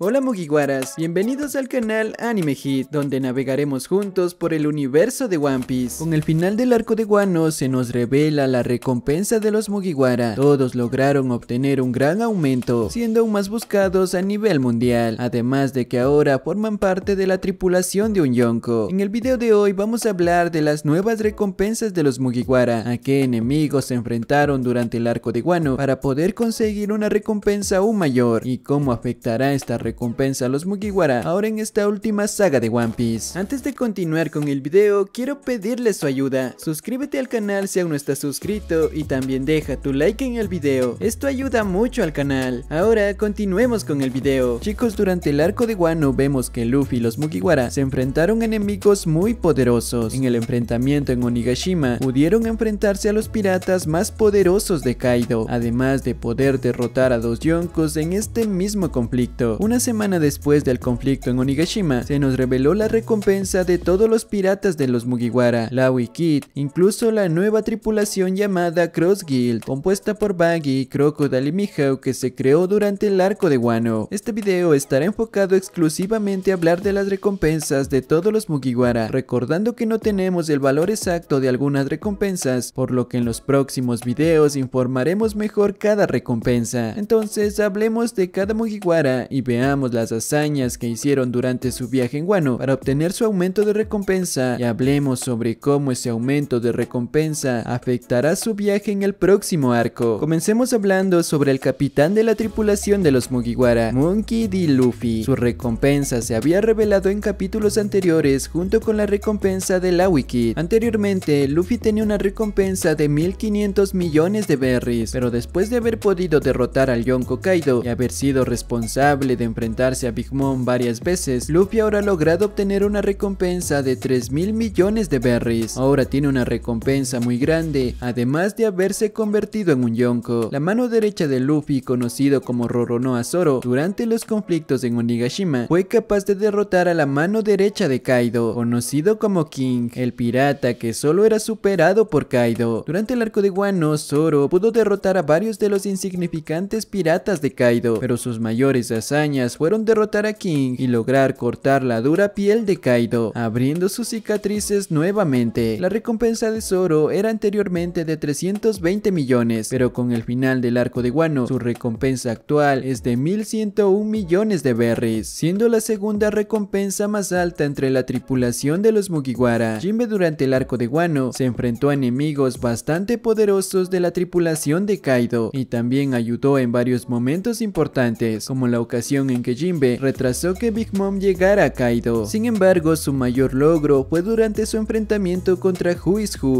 Hola Mugiwaras, bienvenidos al canal Anime Hit, donde navegaremos juntos por el universo de One Piece. Con el final del arco de Wano se nos revela la recompensa de los Mugiwara. Todos lograron obtener un gran aumento, siendo aún más buscados a nivel mundial, además de que ahora forman parte de la tripulación de un Yonko. En el video de hoy vamos a hablar de las nuevas recompensas de los Mugiwara, a qué enemigos se enfrentaron durante el arco de Wano para poder conseguir una recompensa aún mayor, y cómo afectará esta recompensa recompensa a los Mugiwara ahora en esta última saga de One Piece. Antes de continuar con el video, quiero pedirles su ayuda. Suscríbete al canal si aún no estás suscrito y también deja tu like en el video. Esto ayuda mucho al canal. Ahora continuemos con el video. Chicos, durante el arco de Wano vemos que Luffy y los Mugiwara se enfrentaron a enemigos muy poderosos. En el enfrentamiento en Onigashima pudieron enfrentarse a los piratas más poderosos de Kaido, además de poder derrotar a dos Yonkos en este mismo conflicto. Semana después del conflicto en Onigashima, se nos reveló la recompensa de todos los piratas de los Mugiwara, Lawi Kid, incluso la nueva tripulación llamada Cross Guild, compuesta por Baggy, Crocodile y Mihawk que se creó durante el arco de Wano. Este video estará enfocado exclusivamente a hablar de las recompensas de todos los Mugiwara, recordando que no tenemos el valor exacto de algunas recompensas, por lo que en los próximos videos informaremos mejor cada recompensa. Entonces hablemos de cada Mugiwara y veamos las hazañas que hicieron durante su viaje en Guano para obtener su aumento de recompensa y hablemos sobre cómo ese aumento de recompensa afectará su viaje en el próximo arco. Comencemos hablando sobre el capitán de la tripulación de los Mugiwara, Monkey D. Luffy. Su recompensa se había revelado en capítulos anteriores junto con la recompensa de la Wiki. Anteriormente, Luffy tenía una recompensa de 1500 millones de berries, pero después de haber podido derrotar al Yonko Kaido y haber sido responsable de enfrentarse a Big Mom varias veces, Luffy ahora ha logrado obtener una recompensa de 3 mil millones de berries. Ahora tiene una recompensa muy grande, además de haberse convertido en un Yonko. La mano derecha de Luffy, conocido como Roronoa Zoro, durante los conflictos en Onigashima, fue capaz de derrotar a la mano derecha de Kaido, conocido como King, el pirata que solo era superado por Kaido. Durante el arco de Wano, Zoro pudo derrotar a varios de los insignificantes piratas de Kaido, pero sus mayores hazañas fueron derrotar a King y lograr cortar la dura piel de Kaido, abriendo sus cicatrices nuevamente. La recompensa de Zoro era anteriormente de 320 millones, pero con el final del arco de Wano, su recompensa actual es de 1101 millones de berries, siendo la segunda recompensa más alta entre la tripulación de los Mugiwara. Jinbe durante el arco de Wano se enfrentó a enemigos bastante poderosos de la tripulación de Kaido y también ayudó en varios momentos importantes, como la ocasión en que Jinbe retrasó que Big Mom llegara a Kaido. Sin embargo, su mayor logro fue durante su enfrentamiento contra Who,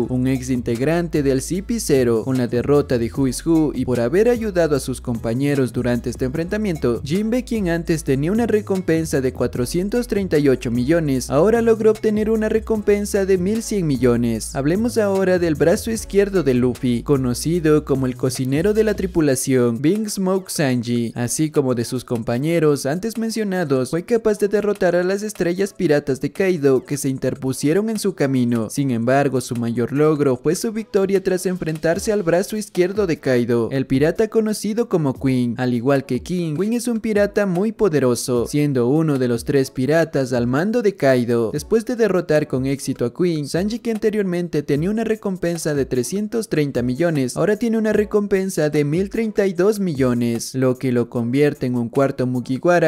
un ex integrante del CP0. Con la derrota de Who y por haber ayudado a sus compañeros durante este enfrentamiento, Jinbe, quien antes tenía una recompensa de 438 millones, ahora logró obtener una recompensa de 1100 millones. Hablemos ahora del brazo izquierdo de Luffy, conocido como el cocinero de la tripulación, Bing Smoke Sanji, así como de sus compañeros antes mencionados, fue capaz de derrotar a las estrellas piratas de Kaido que se interpusieron en su camino. Sin embargo, su mayor logro fue su victoria tras enfrentarse al brazo izquierdo de Kaido, el pirata conocido como Queen. Al igual que King, Queen es un pirata muy poderoso, siendo uno de los tres piratas al mando de Kaido. Después de derrotar con éxito a Queen, Sanji que anteriormente tenía una recompensa de 330 millones, ahora tiene una recompensa de 1032 millones, lo que lo convierte en un cuarto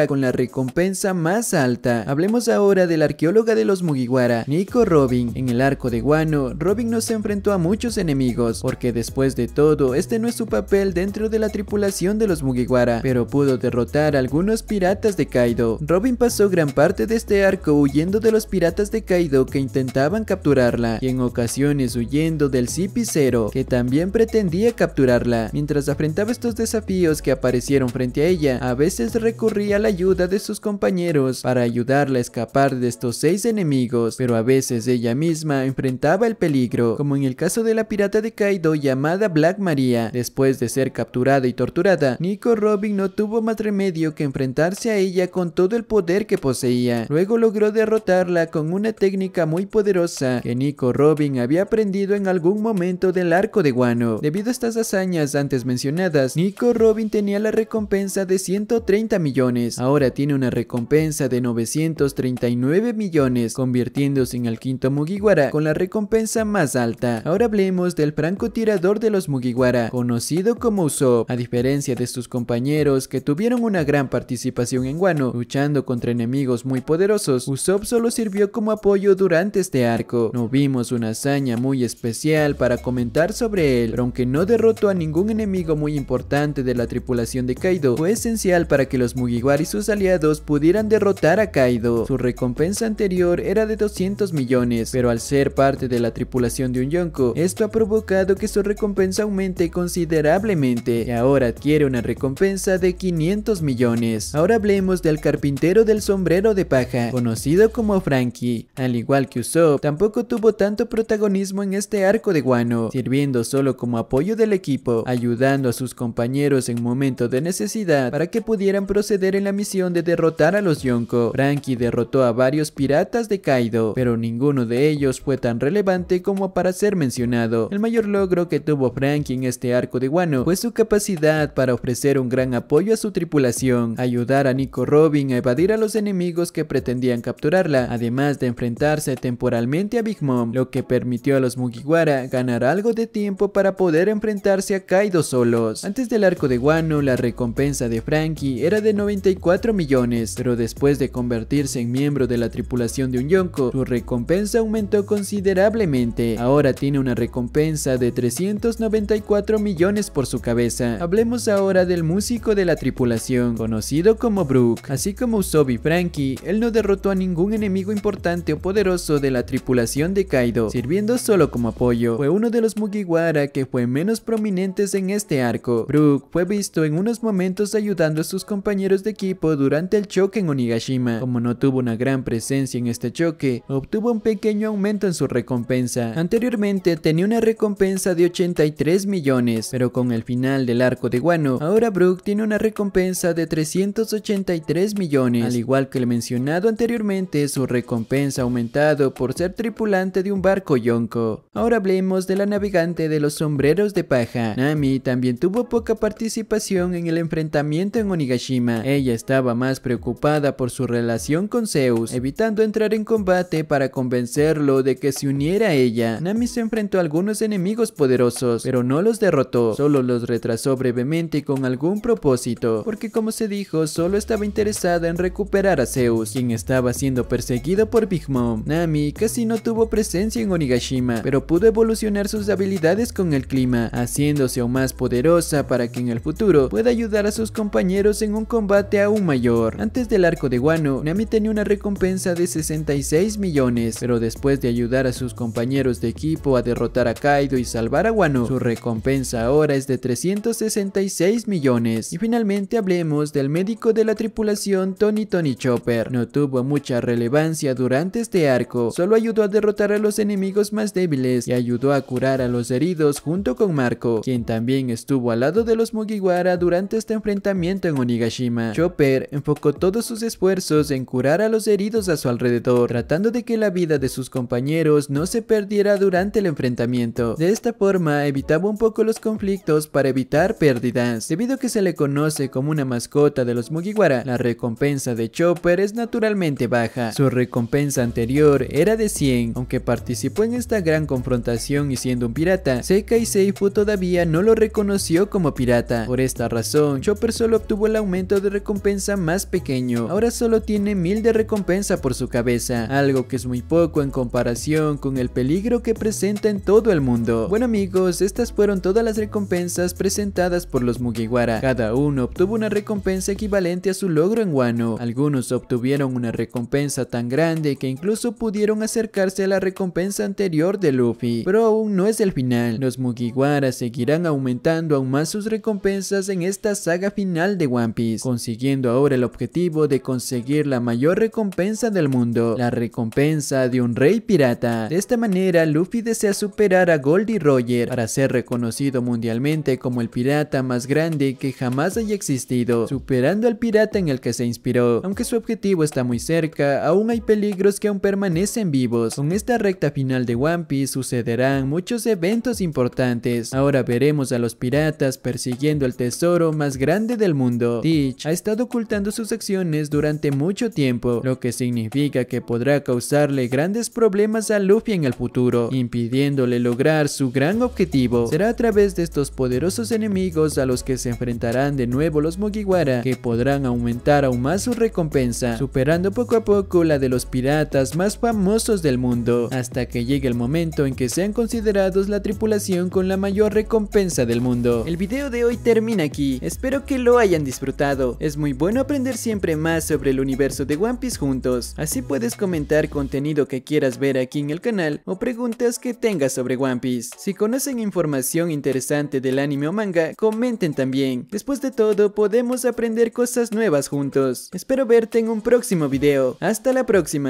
Con la recompensa más alta. Hablemos ahora de la arqueóloga de los Mugiwara, Nico Robin. En el arco de Wano, Robin no se enfrentó a muchos enemigos, porque después de todo, este no es su papel dentro de la tripulación de los Mugiwara, pero pudo derrotar a algunos piratas de Kaido. Robin pasó gran parte de este arco huyendo de los piratas de Kaido que intentaban capturarla, y en ocasiones huyendo del CP0, que también pretendía capturarla. Mientras afrontaba estos desafíos que aparecieron frente a ella, a veces recurría a la ayuda de sus compañeros para ayudarla a escapar de estos seis enemigos, pero a veces ella misma enfrentaba el peligro, como en el caso de la pirata de Kaido llamada Black Maria. Después de ser capturada y torturada, Nico Robin no tuvo más remedio que enfrentarse a ella con todo el poder que poseía. Luego logró derrotarla con una técnica muy poderosa que Nico Robin había aprendido en algún momento del arco de Wano. Debido a estas hazañas antes mencionadas, Nico Robin tenía la recompensa de 130 millones ahora tiene una recompensa de 939 millones, convirtiéndose en el quinto Mugiwara con la recompensa más alta. Ahora hablemos del francotirador de los Mugiwara, conocido como Usopp. A diferencia de sus compañeros que tuvieron una gran participación en Wano, luchando contra enemigos muy poderosos, Usopp solo sirvió como apoyo durante este arco. No vimos una hazaña muy especial para comentar sobre él, pero aunque no derrotó a ningún enemigo muy importante de la tripulación de Kaido, fue esencial para que los Mugiwara y sus aliados pudieran derrotar a Kaido. Su recompensa anterior era de 200 millones, pero al ser parte de la tripulación de un Yonko, esto ha provocado que su recompensa aumente considerablemente y ahora adquiere una recompensa de 500 millones. Ahora hablemos del carpintero del sombrero de paja, conocido como Frankie. Al igual que Usopp, tampoco tuvo tanto protagonismo en este arco de Guano, sirviendo solo como apoyo del equipo, ayudando a sus compañeros en momentos de necesidad para que pudieran proceder en la misión de derrotar a los Yonko. Frankie derrotó a varios piratas de Kaido, pero ninguno de ellos fue tan relevante como para ser mencionado. El mayor logro que tuvo Frankie en este arco de Guano fue su capacidad para ofrecer un gran apoyo a su tripulación, ayudar a Nico Robin a evadir a los enemigos que pretendían capturarla, además de enfrentarse temporalmente a Big Mom, lo que permitió a los Mugiwara ganar algo de tiempo para poder enfrentarse a Kaido solos. Antes del arco de Guano, la recompensa de Frankie era de 94 millones, pero después de convertirse en miembro de la tripulación de un Yonko, su recompensa aumentó considerablemente. Ahora tiene una recompensa de 394 millones por su cabeza. Hablemos ahora del músico de la tripulación, conocido como Brook. Así como Usopp y Frankie, él no derrotó a ningún enemigo importante o poderoso de la tripulación de Kaido, sirviendo solo como apoyo. Fue uno de los Mugiwara que fue menos prominentes en este arco. Brook fue visto en unos momentos ayudando a sus compañeros de equipo durante el choque en Onigashima. Como no tuvo una gran presencia en este choque, obtuvo un pequeño aumento en su recompensa. Anteriormente tenía una recompensa de 83 millones, pero con el final del arco de Guano, ahora Brook tiene una recompensa de 383 millones. Al igual que el mencionado anteriormente, su recompensa ha aumentado por ser tripulante de un barco Yonko. Ahora hablemos de la navegante de los sombreros de paja. Nami también tuvo poca participación en el enfrentamiento en Onigashima. Ella estaba más preocupada por su relación con Zeus, evitando entrar en combate para convencerlo de que se uniera a ella. Nami se enfrentó a algunos enemigos poderosos, pero no los derrotó, solo los retrasó brevemente con algún propósito, porque como se dijo, solo estaba interesada en recuperar a Zeus, quien estaba siendo perseguido por Big Mom. Nami casi no tuvo presencia en Onigashima, pero pudo evolucionar sus habilidades con el clima, haciéndose aún más poderosa para que en el futuro pueda ayudar a sus compañeros en un combate aún mayor. Antes del arco de Wano, Nami tenía una recompensa de 66 millones, pero después de ayudar a sus compañeros de equipo a derrotar a Kaido y salvar a Wano, su recompensa ahora es de 366 millones. Y finalmente hablemos del médico de la tripulación Tony Tony Chopper. No tuvo mucha relevancia durante este arco, solo ayudó a derrotar a los enemigos más débiles y ayudó a curar a los heridos junto con Marco, quien también estuvo al lado de los Mugiwara durante este enfrentamiento en Onigashima. Chopper enfocó todos sus esfuerzos en curar a los heridos a su alrededor, tratando de que la vida de sus compañeros no se perdiera durante el enfrentamiento. De esta forma evitaba un poco los conflictos para evitar pérdidas. Debido a que se le conoce como una mascota de los Mugiwara, la recompensa de Chopper es naturalmente baja. Su recompensa anterior era de 100, aunque participó en esta gran confrontación y siendo un pirata, Seika y Seifu todavía no lo reconoció como pirata. Por esta razón, Chopper solo obtuvo el aumento de recompensa más pequeño. Ahora solo tiene 1000 de recompensa por su cabeza, algo que es muy poco en comparación con el peligro que presenta en todo el mundo. Bueno amigos, estas fueron todas las recompensas presentadas por los Mugiwara. Cada uno obtuvo una recompensa equivalente a su logro en Wano. Algunos obtuvieron una recompensa tan grande que incluso pudieron acercarse a la recompensa anterior de Luffy. Pero aún no es el final. Los Mugiwara seguirán aumentando aún más sus recompensas en esta saga final de One Piece, consiguiendo ahora el objetivo de conseguir la mayor recompensa del mundo, la recompensa de un rey pirata. De esta manera, Luffy desea superar a Goldie Roger para ser reconocido mundialmente como el pirata más grande que jamás haya existido, superando al pirata en el que se inspiró. Aunque su objetivo está muy cerca, aún hay peligros que aún permanecen vivos. Con esta recta final de One Piece sucederán muchos eventos importantes. Ahora veremos a los piratas persiguiendo el tesoro más grande del mundo. Teach ha estado ocultando sus acciones durante mucho tiempo, lo que significa que podrá causarle grandes problemas a Luffy en el futuro, impidiéndole lograr su gran objetivo. Será a través de estos poderosos enemigos a los que se enfrentarán de nuevo los Mugiwara, que podrán aumentar aún más su recompensa, superando poco a poco la de los piratas más famosos del mundo, hasta que llegue el momento en que sean considerados la tripulación con la mayor recompensa del mundo. El video de hoy termina aquí, espero que lo hayan disfrutado, es muy bueno aprender siempre más sobre el universo de One Piece juntos, así puedes comentar contenido que quieras ver aquí en el canal o preguntas que tengas sobre One Piece. Si conocen información interesante del anime o manga, comenten también, después de todo podemos aprender cosas nuevas juntos. Espero verte en un próximo video, hasta la próxima.